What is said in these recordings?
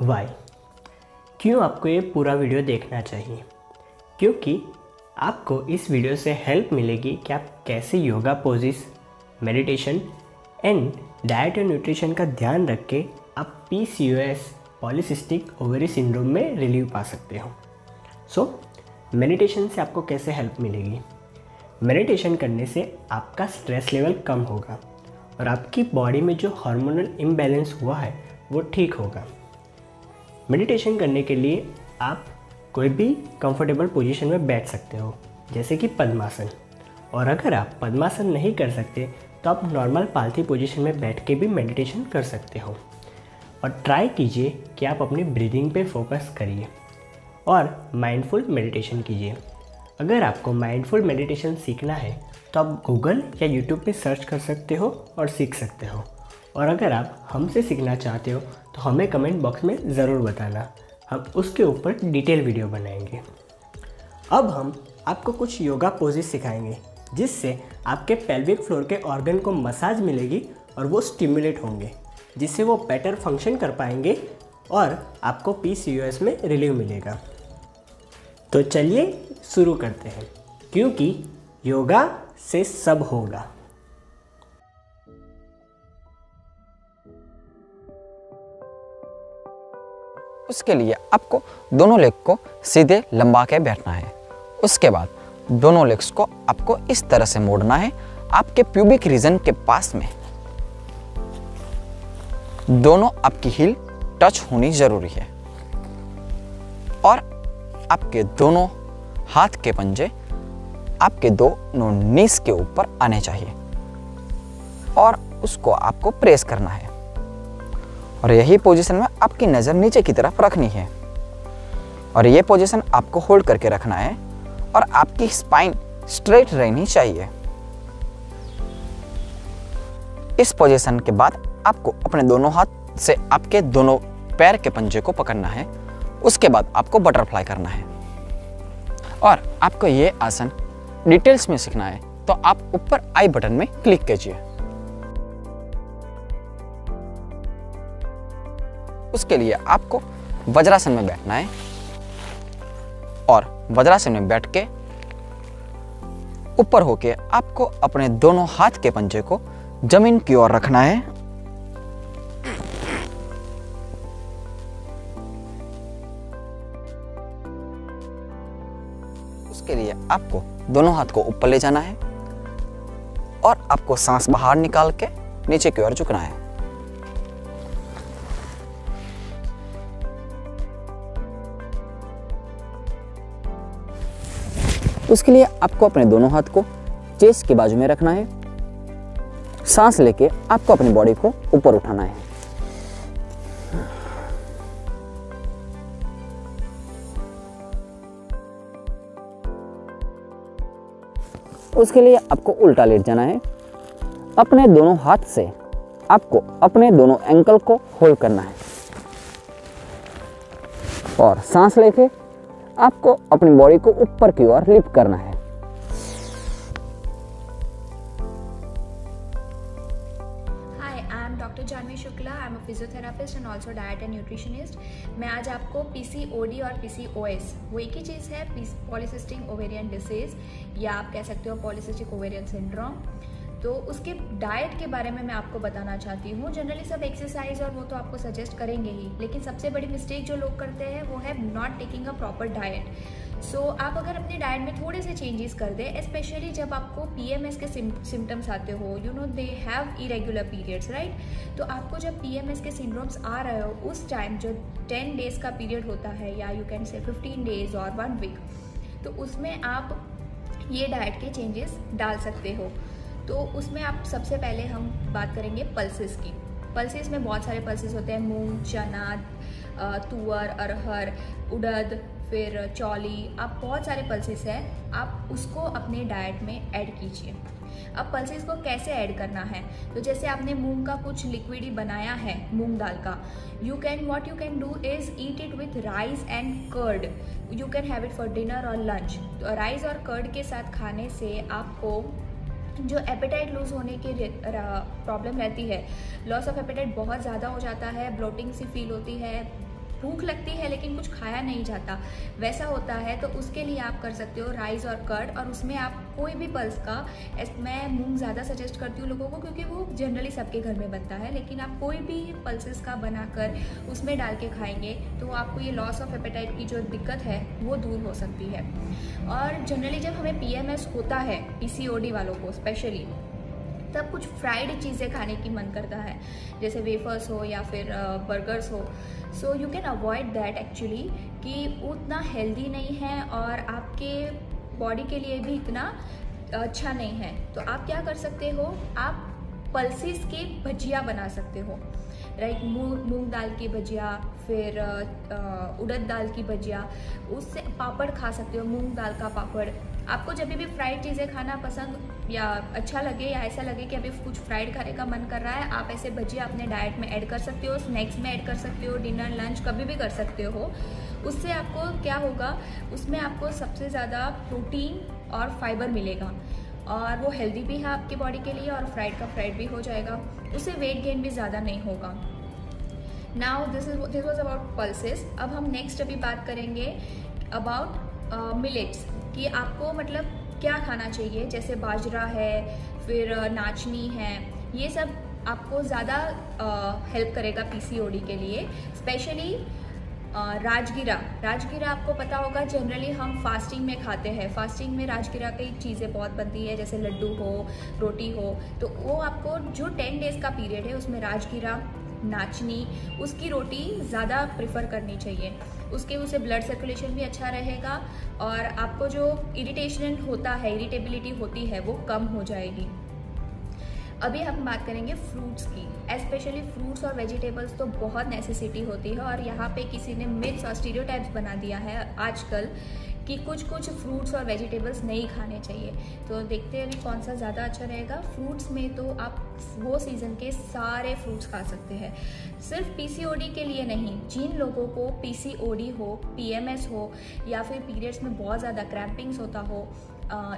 Y क्यों आपको ये पूरा वीडियो देखना चाहिए? क्योंकि आपको इस वीडियो से हेल्प मिलेगी कि आप कैसे yoga poses meditation and diet और न्यूट्रिशन का ध्यान रख के आप P C O S polycystic ovary syndrome में रिलीव पा सकते हो। सो so, मेडिटेशन से आपको कैसे हेल्प मिलेगी? मेडिटेशन करने से आपका स्ट्रेस लेवल कम होगा और आपकी बॉडी में जो हार्मोनल इम्बैलेंस हुआ है वो ठीक होगा। मेडिटेशन करने के लिए आप कोई भी कंफर्टेबल पोजीशन में बैठ सकते हो, जैसे कि पद्मासन। और अगर आप पद्मासन नहीं कर सकते तो आप नॉर्मल पालथी पोजीशन में बैठ के भी मेडिटेशन कर सकते हो। और ट्राई कीजिए कि आप अपनी ब्रीदिंग पे फोकस करिए और माइंडफुल मेडिटेशन कीजिए। अगर आपको माइंडफुल मेडिटेशन सीखना है तो आप गूगल या यूट्यूब पे सर्च कर सकते हो और सीख सकते हो। और अगर आप हमसे सीखना चाहते हो तो हमें कमेंट बॉक्स में ज़रूर बताना। हम उसके ऊपर डिटेल वीडियो बनाएँगे। अब हम आपको कुछ योगा पोजेस सिखाएँगे, जिससे आपके पेल्विक फ्लोर के ऑर्गन को मसाज मिलेगी और वो स्टिमुलेट होंगे, जिससे वो बेटर फ़ंक्शन कर पाएँगे और आपको पी में रिलीव मिलेगा। तो चलिए शुरू करते हैं, क्योंकि योगा से सब होगा। उसके लिए आपको दोनों लेग को सीधे लंबा के बैठना है। उसके बाद दोनों लेग्स को आपको इस तरह से मोड़ना है, आपके प्यूबिक रीजन के पास में। दोनों आपकी हील टच होनी ज़रूरी है। और आपके दोनों हाथ के पंजे आपके दोनों नीस के ऊपर आने चाहिए। और उसको आपको प्रेस करना है। और यही पोजीशन में आपकी नज़र नीचे की तरफ़ रखनी है। और ये पोजीशन आपको होल्ड करके रखना है और आपकी स्पाइन स्ट्रेट रहनी चाहिए। इस पोजीशन के बाद आपको अपने दोनों हाथ से आपके दोनों पैर के पंजे को पकड़ना है। उसके बाद आपको बटरफ्लाई करना है। और आपको ये आसन डिटेल्स में सीखना है तो आप ऊपर आई बटन में क्लिक कीजिए। उसके लिए आपको वज्रासन में बैठना है। और वज्रासन में बैठ के ऊपर होके आपको अपने दोनों हाथ के पंजे को ज़मीन की ओर रखना है। उसके लिए आपको दोनों हाथ को ऊपर ले जाना है और आपको सांस बाहर निकाल के नीचे की ओर झुकना है। उसके लिए आपको अपने दोनों हाथ को चेस्ट के बाजू में रखना है। सांस लेके आपको अपनी बॉडी को ऊपर उठाना है। उसके लिए आपको उल्टा लेट जाना है। अपने दोनों हाथ से आपको अपने दोनों एंकल को होल्ड करना है। और सांस लेके आपको अपनी बॉडी को ऊपर की ओर लिफ्ट करना है। Janvi Shukla I am a physiotherapist and also and nutritionist मैं आज आपको और वो एक ही चीज़ है ओवेरियन डिसीज या आप कह सकते हो पॉलिसिस्टिक ओवेरियन सिंड्रोम तो उसके डाइट के बारे में मैं आपको बताना चाहती हूँ। जनरली सब एक्सरसाइज और वो तो आपको सजेस्ट करेंगे ही। लेकिन सबसे बड़ी मिस्टेक जो लोग करते हैं, वो है not taking a proper diet so आप अगर अपने डाइट में थोड़े से चेंजेस कर दें स्पेशली जब आपको पीएमएस के सिम्टम्स आते हो you know they have irregular periods right तो आपको जब पीएमएस के सिम्टम्स आ रहे हो, उस टाइम जो टेन डेज़ का पीरियड होता है, या you can say fifteen days और वन वीक तो उसमें आप ये डाइट के चेंजेस डाल सकते हो। तो उसमें आप सबसे पहले हम बात करेंगे पल्सेस की। पल्सेस में बहुत सारे पल्सेस होते हैं, मूंग, चना तुअर, अरहर, उड़द, फिर चौली, आप बहुत सारे पल्सेस हैं, आप उसको अपने डाइट में ऐड कीजिए। अब पल्सेस को कैसे ऐड करना है? तो जैसे आपने मूंग का कुछ लिक्विड ही बनाया है, मूंग दाल का you can what you can do is eat it with rice and curd you can have it for dinner और लंच तो राइस और कर्ड के साथ खाने से आपको जो एपेटाइट लूज़ होने की प्रॉब्लम रहती है लॉस ऑफ़ एपेटाइट बहुत ज़्यादा हो जाता है ब्लोटिंग सी फील होती है भूख लगती है, लेकिन कुछ खाया नहीं जाता। वैसा होता है तो उसके लिए आप कर सकते हो राइस और कर्ड और उसमें आप कोई भी पल्स का मैं मूंग ज़्यादा सजेस्ट करती हूँ लोगों को, क्योंकि वो जनरली सबके घर में बनता है, लेकिन आप कोई भी पल्सेस का बनाकर उसमें डाल के खाएँगे तो आपको ये लॉस ऑफ़ एपेटाइट की जो दिक्कत है, वो दूर हो सकती है। और जनरली जब हमें पीएमएस होता है पीसीओडी वालों को स्पेशली तब कुछ फ्राइड चीज़ें खाने की मन करता है। जैसे वेफर्स हो या फिर बर्गर्स हो। So you can avoid that actually कि उतना हेल्दी नहीं है और आपके बॉडी के लिए भी इतना अच्छा नहीं है। तो आप क्या कर सकते हो? आप पल्सिस के भजिया बना सकते हो। राइट, मूंग मूंग दाल की भजिया, फिर उड़द दाल की भजिया, उससे पापड़ खा सकते हो, मूंग दाल का पापड़। आपको जब भी फ्राइड चीज़ें खाना पसंद या अच्छा लगे या ऐसा लगे कि अभी कुछ फ्राइड खाने का मन कर रहा है, आप ऐसे भजिया अपने डाइट में ऐड कर सकते हो, स्नैक्स में ऐड कर सकते हो, डिनर, लंच, कभी भी कर सकते हो। उससे आपको क्या होगा, उसमें आपको सबसे ज़्यादा प्रोटीन और फाइबर मिलेगा। और वो हेल्दी भी है आपकी बॉडी के लिए और फ्राइड का फ्राइड भी हो जाएगा। उससे वेट गेन भी ज़्यादा नहीं होगा। Now this is this was about pulses अब हम नेक्स्ट अभी बात करेंगे अबाउट मिलेट्स कि आपको मतलब क्या खाना चाहिए? जैसे बाजरा है, फिर नाचनी है, ये सब आपको ज़्यादा हेल्प करेगा पीसीओडी के लिए। स्पेशली राजगिरा। राजगिरा आपको पता होगा जनरली हम फास्टिंग में खाते हैं। फास्टिंग में राजगिरा की चीज़ें बहुत बनती है, जैसे लड्डू हो, रोटी हो। तो वो आपको जो टेन डेज़ का पीरियड है, उसमें राजगिरा, नाचनी, उसकी रोटी ज़्यादा प्रिफर करनी चाहिए। उसके उसे ब्लड सर्कुलेशन भी अच्छा रहेगा और आपको जो इरिटेशन होता है इरिटेबिलिटी होती है, वो कम हो जाएगी। अभी हम बात करेंगे फ्रूट्स की एस्पेशली फ्रूट्स और वेजिटेबल्स तो बहुत नेसेसिटी होती है और यहाँ पे किसी ने मिथ्स और स्टीरियोटाइप्स बना दिया है आजकल। कि कुछ कुछ फ्रूट्स और वेजिटेबल्स नहीं खाने चाहिए। तो देखते हैं कौन सा ज़्यादा अच्छा रहेगा। फ्रूट्स में तो आप वो सीज़न के सारे फ्रूट्स खा सकते हैं। सिर्फ़ पीसीओडी के लिए नहीं, जिन लोगों को पीसीओडी हो पीएमएस हो, या फिर पीरियड्स में बहुत ज़्यादा क्रैम्पिंग्स होता हो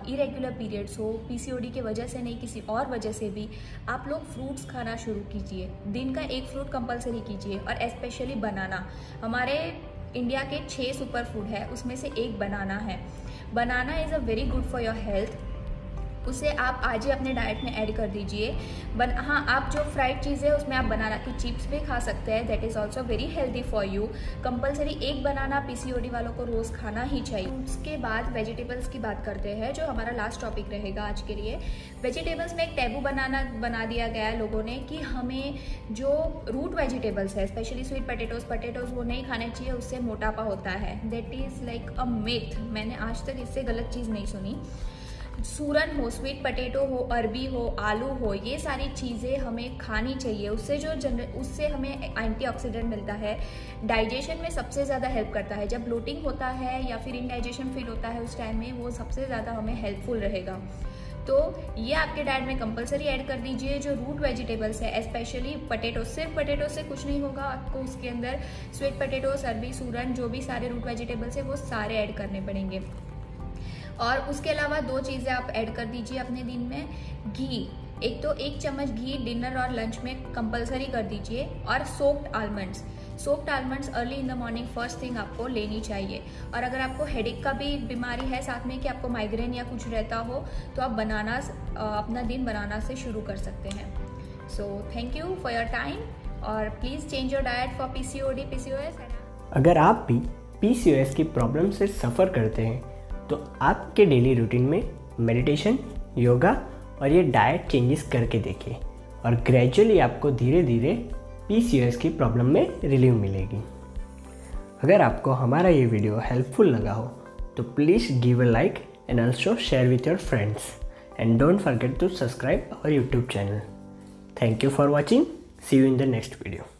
इरेगुलर पीरियड्स हो पीसीओडी के वजह से नहीं, किसी और वजह से भी, आप लोग फ्रूट्स खाना शुरू कीजिए। दिन का एक फ्रूट कंपलसरी कीजिए और स्पेशली बनाना हमारे इंडिया के छः सुपर फ़ूड है, उसमें से एक बनाना है। Banana is a very good for your health उसे आप आज ही अपने डाइट में ऐड कर दीजिए। बन हाँ आप जो फ्राइड चीज़ है, उसमें आप बनाना की चिप्स भी खा सकते हैं। That is also very healthy for you compulsory एक बनाना पीसीओडी वालों को रोज़ खाना ही चाहिए। उसके बाद वेजिटेबल्स की बात करते हैं, जो हमारा लास्ट टॉपिक रहेगा आज के लिए। वेजिटेबल्स में एक टैबू बनाना बना दिया गया है लोगों ने कि हमें जो रूट वेजिटेबल्स है स्पेशली स्वीट पटेटोज पटेटोज वो नहीं खाने चाहिए, उससे मोटापा होता है। That is like a myth मैंने आज तक इससे गलत चीज़ नहीं सुनी। सूरन हो स्वीट पटेटो हो, अरबी हो, आलू हो, ये सारी चीज़ें हमें खानी चाहिए। उससे जो जनरल उससे हमें एंटीऑक्सीडेंट मिलता है। डाइजेशन में सबसे ज़्यादा हेल्प करता है। जब ब्लोटिंग होता है या फिर इनडाइजेशन फील होता है उस टाइम में, वो सबसे ज़्यादा हमें हेल्पफुल रहेगा। तो ये आपके डाइट में कंपलसरी ऐड कर दीजिए। जो रूट वेजिटेबल्स है स्पेशली पटेटो सिर्फ़ पटेटो से कुछ नहीं होगा आपको उसके अंदर। स्वीट पटेटो अरबी, सूरन, जो भी सारे रूट वेजिटेबल्स है, वो सारे ऐड करने पड़ेंगे। और उसके अलावा दो चीज़ें आप ऐड कर दीजिए अपने दिन में, घी। एक तो एक चम्मच घी डिनर और लंच में कंपलसरी कर दीजिए और soaked almonds. Soaked almonds early in the morning first thing आपको लेनी चाहिए। और अगर आपको हेडेक का भी बीमारी है साथ में कि आपको माइग्रेन या कुछ रहता हो तो आप बनाना अपना दिन बनाना से शुरू कर सकते हैं। So thank you for your time और please change your diet for P C O D P C O S अगर आप भी पी सी ओ एस की प्रॉब्लम से सफ़र करते हैं तो आपके डेली रूटीन में मेडिटेशन योगा और ये डाइट चेंजेस करके देखिए और ग्रेजुअली आपको धीरे धीरे पी की प्रॉब्लम में रिलीव मिलेगी। अगर आपको हमारा ये वीडियो हेल्पफुल लगा हो तो please give a like and also share with your friends and don't forget to subscribe our YouTube channel thank you for watching see you in the next video